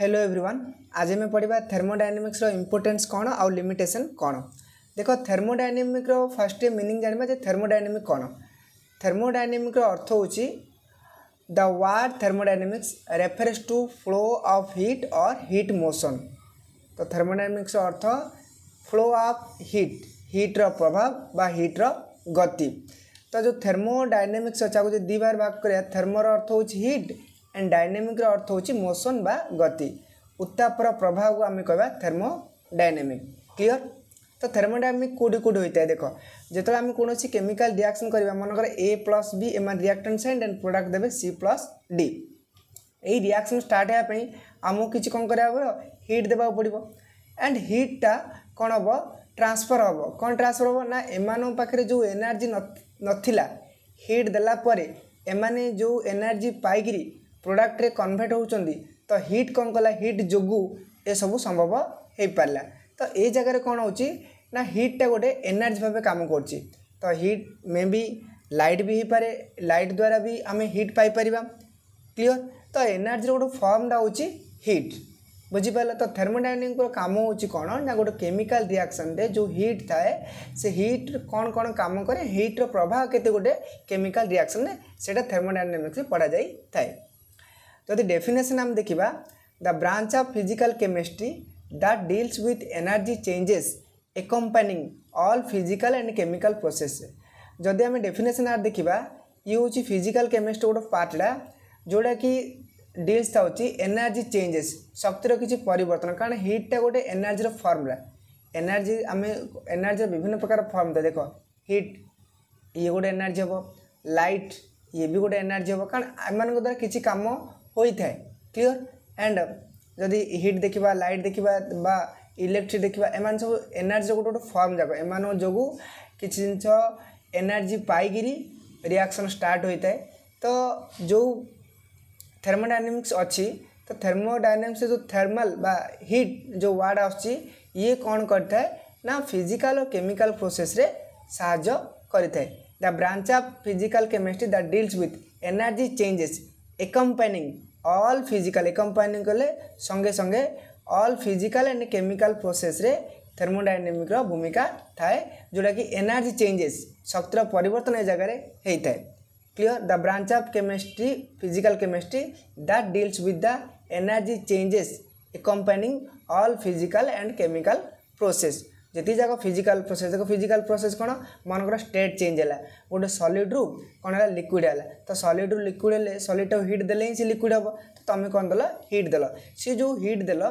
hello everyone आज आम पढ़ा थर्मोडायनामिक्स इंपोर्टेंस कौन आउ लिमिटेसन कौन देख थर्मोडायनामिक फास्ट मिनिंग जाना थर्मोडायनामिक कौन थर्मोडायनामिक अर्थ हो the word thermodynamics reference to flow of heat और हीट मोशन तो थर्मोडायनामिक्स अर्थ फ्लो ऑफ हीट रो प्रभाव बा रो गति तो जो थर्मोडायनामिक्स अच्छा दी बार भाग कर थर्मोर अर्थ हूँ हीट ଆଣ୍ଡ ଡାଇନାମିକ୍ର ଅର୍ଥ ହେଉଛି ମୋସନ୍ ବା ଗତି ଉତ୍ତାପର ପ୍ରଭାବକୁ ଆମେ କହିବା ଥର୍ମୋ ଡାଇନାମିକ୍ କ୍ଲିଅର ତ ଥର୍ମୋଡାଇନାମିକ୍ କେଉଁଠି କେଉଁଠି ହୋଇଥାଏ ଦେଖ ଯେତେବେଳେ ଆମେ କୌଣସି କେମିକାଲ ରିଆକ୍ସନ୍ କରିବା ମନେକର ଏ ପ୍ଲସ୍ ବି ଏମାନେ ରିଆକ୍ଟନ୍ ସାଇନ୍ ଆଣ୍ଡ ପ୍ରଡ଼କ୍ଟ ଦେବେ ସି ପ୍ଲସ୍ ଡି ଏଇ ରିଆକ୍ସନ୍ ଷ୍ଟାର୍ଟ ହେବା ପାଇଁ ଆମକୁ କିଛି କ'ଣ କରିବାକୁ ପଡ଼ିବ ହିଟ୍ ଦେବାକୁ ପଡ଼ିବ ଆଣ୍ଡ ହିଟ୍ଟା କ'ଣ ହେବ ଟ୍ରାନ୍ସଫର୍ ହେବ କ'ଣ ଟ୍ରାନ୍ସଫର୍ ହେବ ନା ଏମାନଙ୍କ ପାଖରେ ଯେଉଁ ଏନର୍ଜି ନଥିଲା ହିଟ୍ ଦେଲା ପରେ ଏମାନେ ଯେଉଁ ଏନର୍ଜି ପାଇକିରି প্রডাক্টরে কনভর্ট হচ্ছেন তো হিট কম কলা হিট যোগু এসব সম্ভব হয়ে পারা তো এই জায়গায় কম হচ্ছে না হিটটা গোটে এনার্জি ভাবে কাম করছে তো heat may be light B হয়ে লাইট দ্বারা বি আমি হিট পাইপার ক্লিয়র তো এনার্জির গোটে ফর্মটা হচ্ছে হিট বুঝিপার তো থের্মোডাইনামিক্র কাম হচ্ছে কোণ না গোটে কেমিকাল রিয়াকশনরে যে হিট থাকে সে হিট কোণ কোণ কাম করে হিট্র প্রভাব কেতে গোটে কেমিকাল রিয়াকশন সেটা থের্মোডাইনামিক্স পড়া যাই থাকে যদি ডেফিনেসন আমি দেখিবা the branch of physical chemistry that deals with energy changes accompanying all physical and chemical process যদি আমি ডেফিনেসন আর দেখিবা ଇଏ ହେଉଛି ଫିଜିକାଲ୍ କେମିଷ୍ଟ୍ରି ଗୋଟେ ପାର୍ଟଟା ଯେଉଁଟାକି ଡିଲ୍ସ ଥାଉଛି ଏନର୍ଜି ଚେଞ୍ଜେସ୍ ଶକ୍ତିର କିଛି ପରିବର୍ତ୍ତନ କାରଣ ହିଟ୍ଟା ଗୋଟେ ଏନର୍ଜିର ଫର୍ମୁଲା ଏନର୍ଜି ଆମେ ଏନର୍ଜିର ବିଭିନ୍ନ ପ୍ରକାର ଫର୍ମ ଥାଏ ଦେଖ ହିଟ୍ ଇଏ ଗୋଟେ ଏନର୍ଜି ହେବ ଲାଇଟ୍ ଇଏ ବି ଗୋଟେ ଏନର୍ଜି ହେବ କାରଣ ଏମାନଙ୍କ ଦ୍ୱାରା କିଛି କାମ होता है क्लीअर एंड जदि हिट देखा लाइट देखा बा इलेक्ट्रिक देखा एम सब एनर्जी गोटे गोटे फर्म जाक एम जो कि जिन एनर्जी पाई रिएक्शन स्टार्ट होता है तो जो थर्मोडायनेमिक्स अच्छी तो थर्मोडायनेमिक्स जो थर्मल बा हिट जो वार्ड आए कौन कर फिजिकाल और केमिकाल प्रोसेस रे करें branch of physical chemistry that deals with energy changes accompanying all physical A company কলে সঙ্গে সঙ্গে অল ফিজিক্যাল অ্যান্ড কেমিক্যাল প্রোসেসরে থের্মোডাইনামিক্র ভূমিকা থাকে যেটা কি এনার্জি চেঞ্জেস শক্তির পরিবর্তন এই জায়গায় হয়ে থাকে clear the branch of chemistry physical chemistry that deals with the energy changes accompanying all physical and chemical process ଯେତିକି ଯାକ ଫିଜିକାଲ୍ ପ୍ରୋସେସ୍ ଦେଖ ଫିଜିକାଲ୍ ପ୍ରୋସେସ୍ କ'ଣ ମନେକର ଷ୍ଟେଟ୍ ଚେଞ୍ଜ ହେଲା ଗୋଟେ ସଲିଡ଼ରୁ କ'ଣ ହେଲା ଲିକ୍ୱିଡ଼ ହେଲା ତ ସଲିଡ଼ରୁ ଲିକ୍ୱିଡ଼ ହେଲେ ସଲିଡ଼ଟାକୁ ହିଟ୍ ଦେଲେ ହିଁ ସେ ଲିକ୍ୱିଡ଼ ହେବ ତ ତୁମେ କ'ଣ ଦେଲ ହିଟ୍ ଦେଲ ସେ ଯେଉଁ ହିଟ୍ ଦେଲ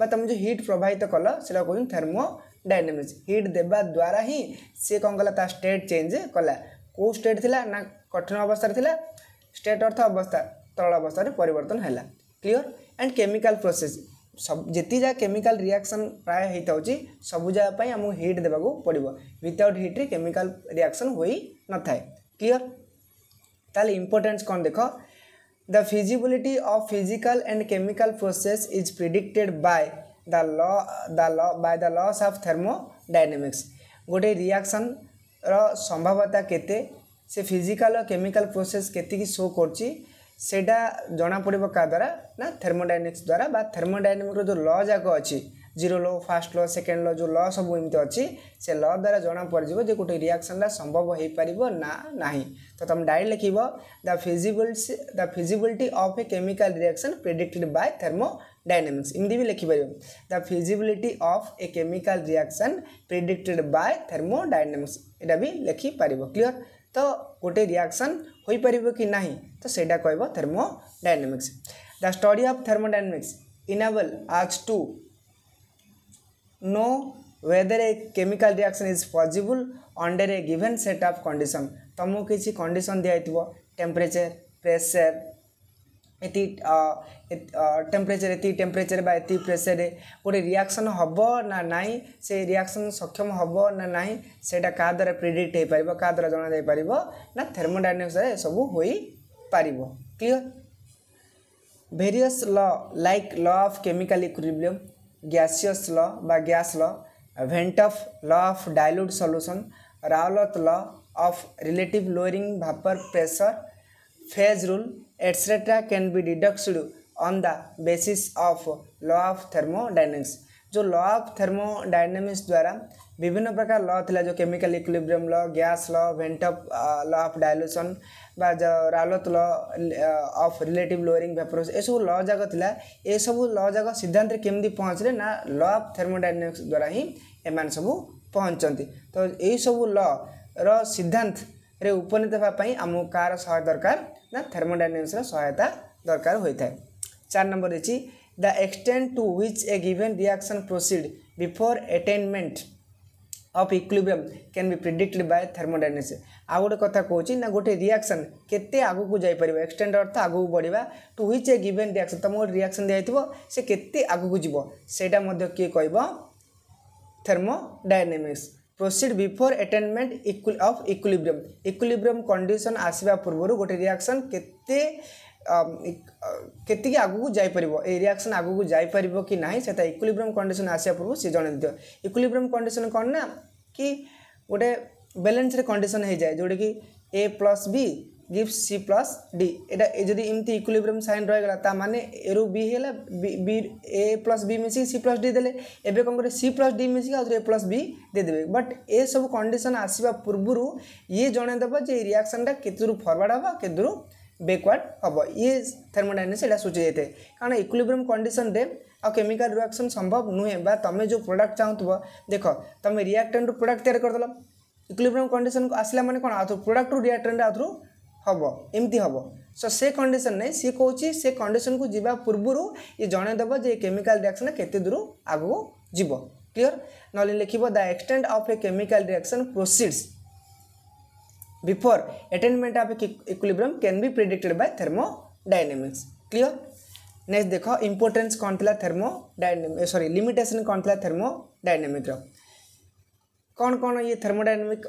ବା ତୁମେ ଯେଉଁ ହିଟ୍ ପ୍ରବାହିତ କଲ ସେଇଟା କହୁଛନ୍ତି ଥର୍ମୋ ଡାଇନାମିକ୍ସ ହିଟ୍ ଦେବା ଦ୍ୱାରା ହିଁ ସେ କ'ଣ କଲା ତା ଷ୍ଟେଟ୍ ଚେଞ୍ଜ କଲା କେଉଁ ଷ୍ଟେଟ୍ ଥିଲା ନା କଠିନ ଅବସ୍ଥାରେ ଥିଲା ଷ୍ଟେଟ୍ ଅର୍ଥ ଅବସ୍ଥା ତରଳ ଅବସ୍ଥାରେ ପରିବର୍ତ୍ତନ ହେଲା କ୍ଲିଅର୍ ଆଣ୍ଡ କେମିକାଲ ପ୍ରୋସେସ୍ सब जी जा केमिकल रिएक्शन प्राय होता सबू जगह आमको हिट देवाक पड़ो विदाउट हिट्रे केमिकल रिएक्शन हो न था क्लीयर ताल इम्पोर्टेन्स कौन देख the feasibility of physical and chemical process is predicted by the law the law by the laws of thermodynamics गोटे रिएक्शन रो संभावता के से फिजिकल और केमिकल प्रोसेस के शो कर ସେଇଟା ଜଣାପଡ଼ିବ କାହା ଦ୍ୱାରା ନା ଥର୍ମୋଡାଇନାମିକ୍ସ ଦ୍ୱାରା ବା ଥର୍ମୋଡାଇନାମିକ୍ର ଯେଉଁ ଲ ଯାକ ଅଛି zero law first law second law ଯେଉଁ ଲ ସବୁ ଏମିତି ଅଛି ସେ ଲ ଦ୍ୱାରା ଜଣାପଡ଼ିଯିବ ଯେ ଗୋଟେ ରିଆକ୍ସନ୍ଟା ସମ୍ଭବ ହେଇପାରିବ ନା ନାହିଁ ତ ତୁମେ ଡାଇରେକ୍ଟ ଲେଖିବ the feasibility the feasibility of a chemical reaction predicted by thermodynamics इमती भी लिखिपर the feasibility of a chemical reaction predicted by thermodynamics यहाँ भी लिखिपर क्लीयर तो गोटे रिएक्शन हो पार कि ना तो सहीटा कह thermodynamics the study of thermodynamics enable us to know whether a chemical reaction is possible under a given set of condition तुमको किसी कंडीशन दिखाई टेम्परेचर प्रेसर ଏତି ଟେମ୍ପରେଚର୍ ଏତି ଟେମ୍ପରେଚର୍ ବା ଏତି ପ୍ରେସର୍ରେ ଗୋଟେ ରିଆକ୍ସନ୍ ହେବ ନା ନାହିଁ ସେ ରିଆକ୍ସନ୍ ସକ୍ଷମ ହେବ ନା ନାହିଁ ସେଇଟା କାହା ଦ୍ୱାରା ପ୍ରିଡ଼ିକ୍ଟ ହେଇପାରିବ କାହା ଦ୍ୱାରା ଜଣାଯାଇପାରିବ ନା ଥର୍ମୋଡାଇନାମିକ୍ସରେ ଏସବୁ ହୋଇପାରିବ clear various law like law of chemical equilibrium gaseous law ବା gas law van't Hoff law of dilute solution Raoult law of relative lowering vapour pressure phase rule etcetera can be deduced on the basis of law of thermodynamics जो law of thermodynamics द्वारा विभिन्न प्रकार law थी जो chemical equilibrium law gas law van't Hoff law of dilution Raoult law of relative lowering vapour ए सब law जाक थिला ए सब लॉ जाक सिद्धांत केमी पहुँचे ना लॉ ऑफ थर्मोडाइनमिक्स द्वारा ही एम सब पहुँचती तो यही सब लॉ रिद्धांत ସିଦ୍ଧାନ୍ତରେ ଉପନୀତ ହେବା ପାଇଁ ଆମକୁ କାହାର ना थर्मोडाइनमिक्स सहायता दरकार होता है चार नंबर रही the extent to which a given reaction proceed before attainment of equilibrium can be predicted by thermodynamics आउ गोटे कथ कौन ना गोटे रिएक्शन के आग अर्थ आग को बढ़िया to which a given reaction तुम गोटे रिएक्शन दिया से के आगे जीव से thermodynamics proceed before attainment of equilibrium equilibrium condition आसवा पूर्व गोटे रिएक्शन केते केतिक आगू जापर ये रिएक्शन आगू जापर कि ना से इक्विलिब्रियम कंडीशन आसवा पूर्व सी जन दिव इक्विलिब्रियम कंडीशन कौन ना कि गोटे बैलेंस कंडीशन हो जाए जोटा कि A plus B gives C plus D এটা যদি এমতি ইকুইলিব্রিয়াম সাইন রয়েগলা তা মানে এরু বি হল বি এ প্লাস বি মিশিকি সি প্লাস ডি দেলে এবে কম করে সি প্লাস ডি মিশিকি আউথরে এ প্লাস বি দেদেবে বট এ সব কন্ডিশন আসবা পূর্বরু ইয়ে জনাইদেব যে এই রিয়াকশনটা কেতুরু ফরওয়ার্ড হব কেতুরু ব্যাকওয়ার্ড হব ইয়ে থার্মোডাইনামিক্স এটা সূচি যাই কারণ ইকুইলিব্রিয়াম কন্ডিশনরে ଆଉ କେମିକାଲ ରିଆକ୍ସନ୍ ସମ୍ଭବ ନୁହେଁ ବା ତୁମେ ଯେଉଁ ପ୍ରଡ଼କ୍ଟ ଚାହୁଁଥିବ ଦେଖ ତୁମେ ରିଆକ୍ଟେଣ୍ଟରୁ ପ୍ରଡ଼କ୍ଟ ତିଆରି କରିଦେଲ ଇକ୍ଲିବ୍ରିୟମ୍ କଣ୍ଡିସନକୁ ଆସିଲା ମାନେ କ'ଣ ଆଉ ପ୍ରଡ଼କ୍ଟରୁ ରିଆକ୍ଟେଣ୍ଟ ଆଉଥରୁ हम एमती हम सो से कंडीशन नहीं सी कौन से कंडीशन को जवा पूर्व ये जनदेव जो केमिकाल रिएक्शन के दूर आगू जीव क्लीयर ना लिख the extent of a chemical reaction proceeds before attainment of equilibrium can be predicted by thermodynamics clear next देख इम्पोर्टेन्स कौन थी थर्मो डायने सरी लिमिटेसन कौन था थर्मो डायनेमिक्र कौन कौन ये थर्मोडाइनमिक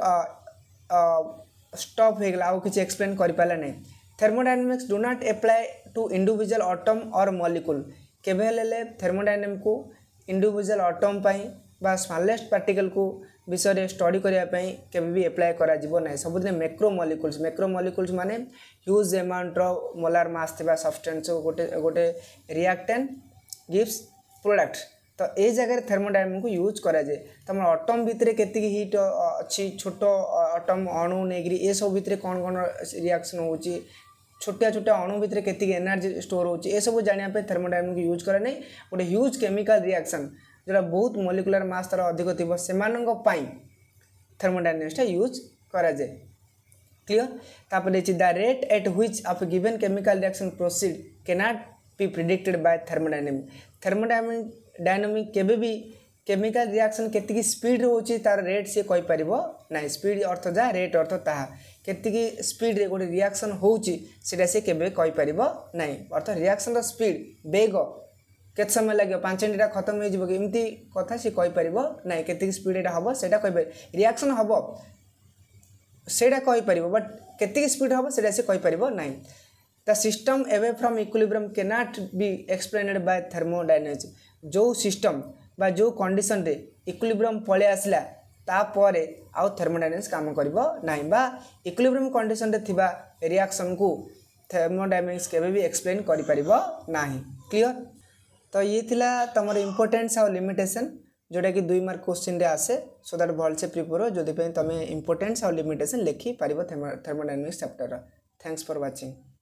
स्टप हो गला आउ एक्सप्लेन करें ना thermodynamics do not apply to individual atom और मलिकुल केवे हेले थर्मोडायनामिक को इंडिविजुअल अटम पर बा पार्टिकल को विषय स्टडी करने केवे एप्लाय कर सबुद मैक्रो मलिकुल्स मैक्रो मलिकुल्स मैंने ह्यूज एमाउंट मोलार मास थी गोटे गोटे रिएक्टेंट प्रोडक्ट तो ये जगह थर्मोडाइम को यूज कराए तुम अटम भितर के हिट अच्छी छोट अटम अणु नहीं ये सब भितर कौन कौन रियाक्शन हो छोटिया छोटिया अणु भितर के एनर्जी स्टोर होसबू जानापी थर्मोडाइम को यूज कराए गोटे ह्यूज केमिकाल रियाक्शन जो बहुत मलिकुलार मस तर अधिक थी थर्मोडाइनिक्सटा यूज कराए क्लीयर तापर the rate at which of given chemical reaction proceed can not be predicted by thermodynamic thermodynamic dynamic के केमिकाल रिएक्शन के स्पीड तार रेट सी कहींपर ना स्पीड अर्थ जहाँ रेट अर्थ ताकि के स्पीड रे गोटे रिएक्शन होटा सी केपर ना अर्थ रिएक्शन स्पीड बेग के समय लगे पांच मिनिटा खत्म होमती कथ सी कहींपर ना के स्पीड हम से रिएक्शन हम कहीपर बट के स्पीड हम से कहींपर ना the system away from equilibrium के not be explained by thermodynamics जो सिस्टम बा जो कंडीशन रे इक्विब्रम पलि आसला तापर आउ थर्मोडाइनेज काम करना इक्विब्रम कंडीशन रियाक्शन को थर्मोडाइनेज भी एक्सप्लेन करना क्लीअर तो ये तुम इम्पोर्टेन्स आउ लिमिटेसन जोटा कि दुई मार्क क्वेश्चन रे आसे सो दैट भलसे प्रिपेयर हो जो तुम इम्पोर्टेन्स आउ limitation लिखिपार thermodynamics chapter thanks for watching